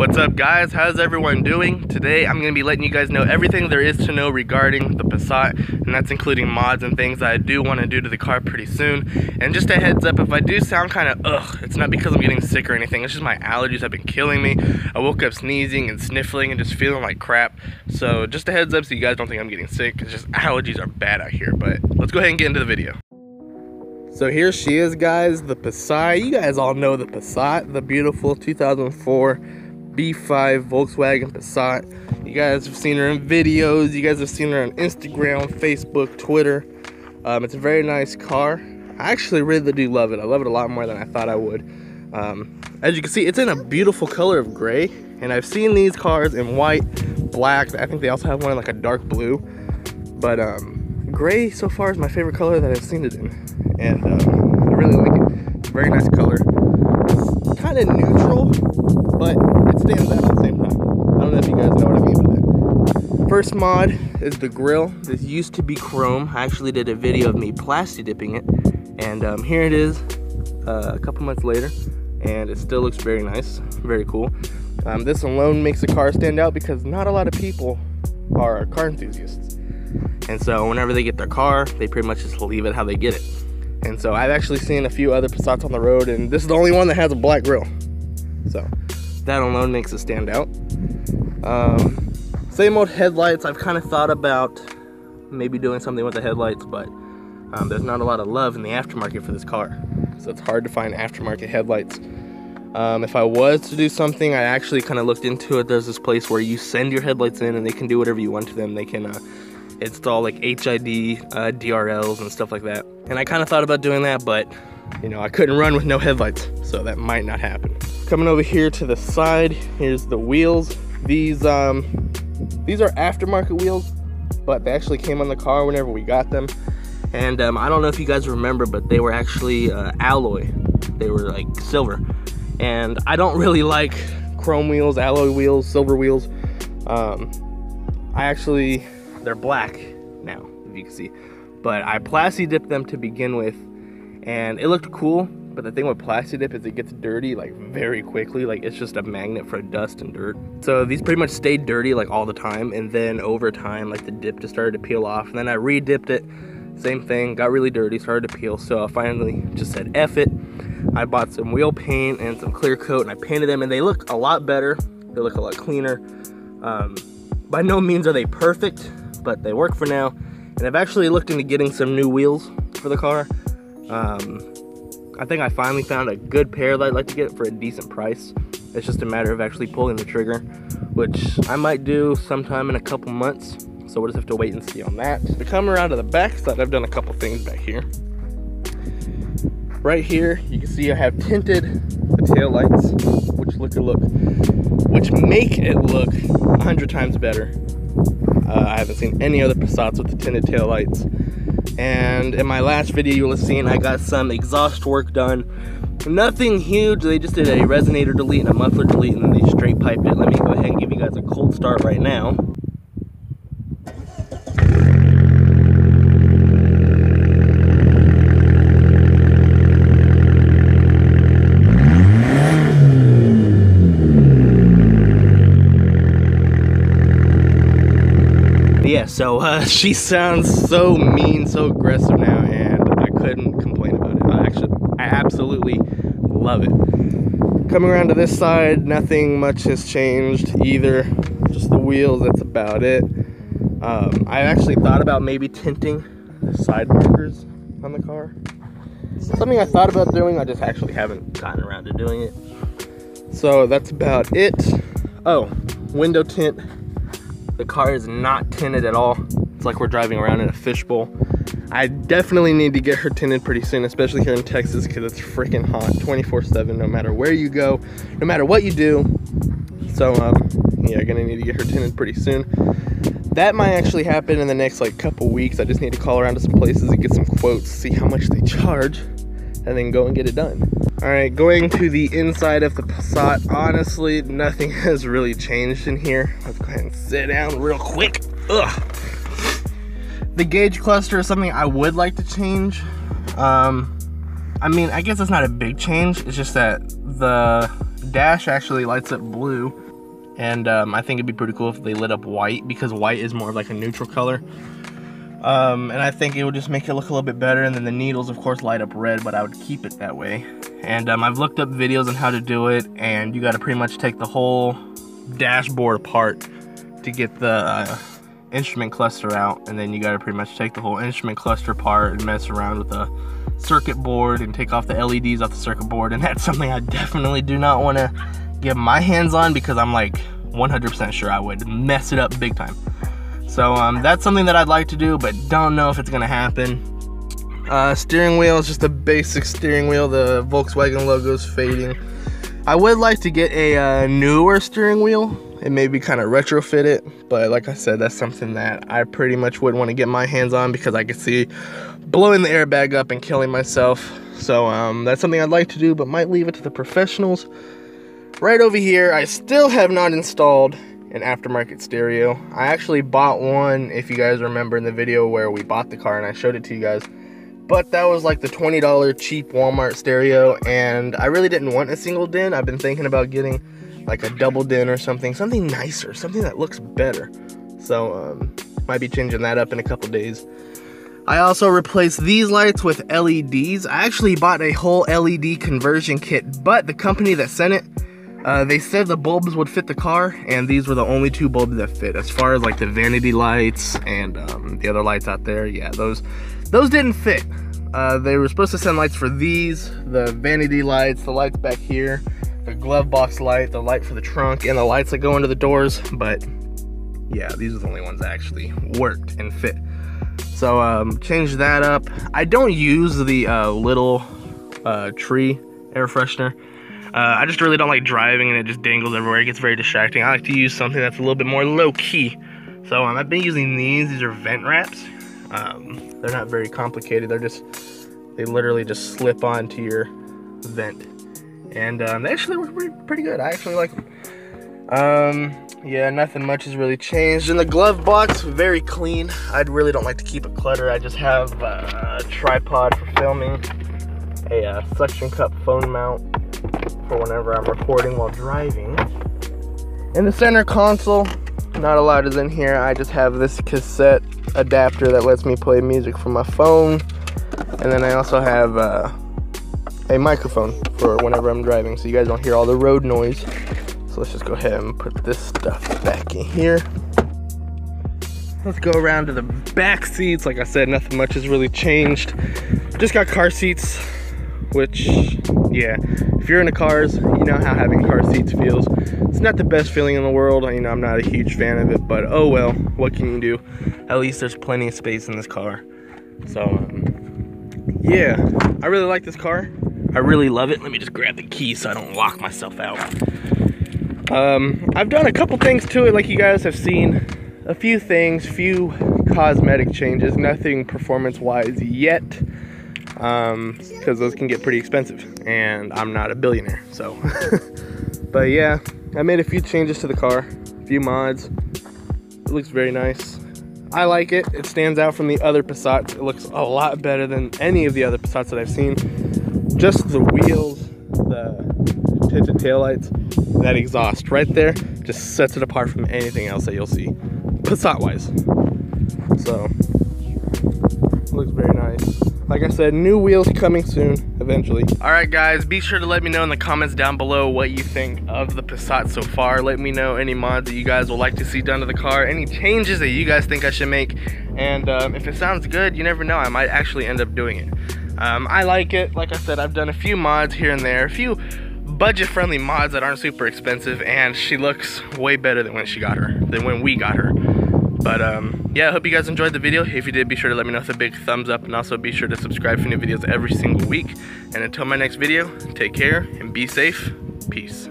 What's up guys, how's everyone doing? Today I'm going to be letting you guys know everything there is to know regarding the Passat and that's including mods and things I do want to do to the car pretty soon. And just a heads up, if I do sound kind of ugh, it's not because I'm getting sick or anything, it's just my allergies have been killing me. I woke up sneezing and sniffling and just feeling like crap. So just a heads up so you guys don't think I'm getting sick, it's just allergies are bad out here. But let's go ahead and get into the video. So here she is guys, the Passat. You guys all know the Passat, the beautiful 2004 B5 Volkswagen Passat. You guys have seen her in videos, you guys have seen her on Instagram, Facebook, Twitter. Um, it's a very nice car. I actually really do love it. I love it a lot more than I thought I would. Um, as you can see, it's in a beautiful color of gray, and I've seen these cars in white, black. I think they also have one in like a dark blue. But um, gray so far is my favorite color that I've seen it in and um, I really like it. It's a very nice color. Kind of neutral, but it stands out at the same time. I don't know if you guys know what I mean by that. First mod is the grill. This used to be chrome. I actually did a video of me plasti dipping it, and um, here it is uh, a couple months later, and it still looks very nice, very cool. Um, this alone makes the car stand out because not a lot of people are car enthusiasts. And so whenever they get their car, they pretty much just leave it how they get it. And so I've actually seen a few other Passats on the road, and this is the only one that has a black grill. So that alone makes it stand out. Um, same old headlights. I've kind of thought about maybe doing something with the headlights, but um, there's not a lot of love in the aftermarket for this car. So it's hard to find aftermarket headlights. Um, if I was to do something, I actually kind of looked into it. There's this place where you send your headlights in and they can do whatever you want to them. They can uh, install like HID uh, DRLs and stuff like that. And I kind of thought about doing that, but you know, I couldn't run with no headlights, so that might not happen. Coming over here to the side, here's the wheels. These um, these are aftermarket wheels, but they actually came on the car whenever we got them. And um, I don't know if you guys remember, but they were actually uh, alloy. They were like silver. And I don't really like chrome wheels, alloy wheels, silver wheels. Um, I actually they're black now, if you can see. But I plasti dipped them to begin with, and it looked cool. But the thing with plasti dip is it gets dirty like very quickly. Like it's just a magnet for dust and dirt. So these pretty much stayed dirty like all the time. And then over time, like the dip just started to peel off. And then I re-dipped it. Same thing, got really dirty, started to peel. So I finally just said F it. I bought some wheel paint and some clear coat and I painted them and they look a lot better. They look a lot cleaner. Um, by no means are they perfect, but they work for now. And I've actually looked into getting some new wheels for the car. Um, I think I finally found a good pair that I'd like to get for a decent price. It's just a matter of actually pulling the trigger, which I might do sometime in a couple months. So we'll just have to wait and see on that. To come around to the back side, I've done a couple things back here. Right here, you can see I have tinted the tail lights, which look a look, which make it look a hundred times better uh, I haven't seen any other Passats with the tinted tail lights. And in my last video you will have seen I got some exhaust work done. Nothing huge, they just did a resonator delete and a muffler delete and then they straight piped it. Let me go ahead and give you guys a cold start right now. yeah, so uh, she sounds so mean, so aggressive now, and I couldn't complain about it. I actually, I absolutely love it. Coming around to this side, nothing much has changed either. Just the wheels, that's about it. Um, I actually thought about maybe tinting the side markers on the car. Something I thought about doing, I just actually haven't gotten around to doing it. So that's about it. Oh, window tint the car is not tinted at all. It's like we're driving around in a fishbowl. I definitely need to get her tinted pretty soon, especially here in Texas because it's freaking hot 24-7 no matter where you go, no matter what you do. So, um, yeah, gonna need to get her tinted pretty soon. That might actually happen in the next like couple weeks. I just need to call around to some places and get some quotes, see how much they charge, and then go and get it done. All right, going to the inside of the Passat, honestly, nothing has really changed in here. And sit down real quick. Ugh. The gauge cluster is something I would like to change. Um, I mean, I guess it's not a big change. It's just that the dash actually lights up blue and um, I think it'd be pretty cool if they lit up white because white is more of like a neutral color. Um, and I think it would just make it look a little bit better. And then the needles, of course, light up red, but I would keep it that way. And um, I've looked up videos on how to do it, and you got to pretty much take the whole dashboard apart to get the uh, instrument cluster out. And then you got to pretty much take the whole instrument cluster apart and mess around with the circuit board and take off the LEDs off the circuit board. And that's something I definitely do not want to get my hands on because I'm like 100% sure I would mess it up big time. So um, that's something that I'd like to do, but don't know if it's gonna happen. Uh, steering wheel is just a basic steering wheel. The Volkswagen logo is fading. I would like to get a uh, newer steering wheel and maybe kind of retrofit it. But like I said, that's something that I pretty much would want to get my hands on because I could see blowing the airbag up and killing myself. So um, that's something I'd like to do, but might leave it to the professionals. Right over here, I still have not installed an aftermarket stereo. I actually bought one, if you guys remember in the video where we bought the car and I showed it to you guys. But that was like the $20 cheap Walmart stereo and I really didn't want a single din. I've been thinking about getting like a double din or something, something nicer, something that looks better. So um, might be changing that up in a couple days. I also replaced these lights with LEDs. I actually bought a whole LED conversion kit, but the company that sent it uh, they said the bulbs would fit the car, and these were the only two bulbs that fit. As far as like the vanity lights and um, the other lights out there, yeah, those those didn't fit. Uh, they were supposed to send lights for these, the vanity lights, the lights back here, the glove box light, the light for the trunk, and the lights that go into the doors. But yeah, these are the only ones that actually worked and fit. So um, change that up. I don't use the uh, little uh, tree air freshener. Uh, I just really don't like driving and it just dangles everywhere. It gets very distracting. I like to use something that's a little bit more low key. So um, I've been using these. These are vent wraps. Um, they're not very complicated. They're just, they literally just slip onto your vent. And um, they actually work pretty, pretty good. I actually like them. Um, yeah, nothing much has really changed. In the glove box, very clean. I really don't like to keep it cluttered. I just have uh, a tripod for filming, a uh, suction cup phone mount, for whenever I'm recording while driving. In the center console, not a lot is in here. I just have this cassette adapter that lets me play music from my phone. And then I also have uh, a microphone for whenever I'm driving so you guys don't hear all the road noise. So let's just go ahead and put this stuff back in here. Let's go around to the back seats. Like I said, nothing much has really changed. Just got car seats which yeah if you're into cars you know how having car seats feels. It's not the best feeling in the world you know i'm not a huge fan of it but oh well what can you do? At least there's plenty of space in this car. So um, yeah i really like this car. I really love it. Let me just grab the key so i don't lock myself out. Um, i've done a couple things to it like you guys have seen. A few things few cosmetic changes nothing performance wise yet because um, those can get pretty expensive and I'm not a billionaire so. But yeah I made a few changes to the car a few mods. It looks very nice. I like it. It stands out from the other Passats. It looks a lot better than any of the other Passats that I've seen. Just the wheels the tinted taillights that exhaust right there just sets it apart from anything else that you'll see Passat wise so looks very nice like I said, new wheels coming soon, eventually. All right, guys, be sure to let me know in the comments down below what you think of the Passat so far. Let me know any mods that you guys would like to see done to the car, any changes that you guys think I should make. And um, if it sounds good, you never know, I might actually end up doing it. Um, I like it. Like I said, I've done a few mods here and there, a few budget-friendly mods that aren't super expensive, and she looks way better than when she got her, than when we got her. But um, yeah, I hope you guys enjoyed the video. If you did, be sure to let me know with a big thumbs up and also be sure to subscribe for new videos every single week. And until my next video, take care and be safe. Peace.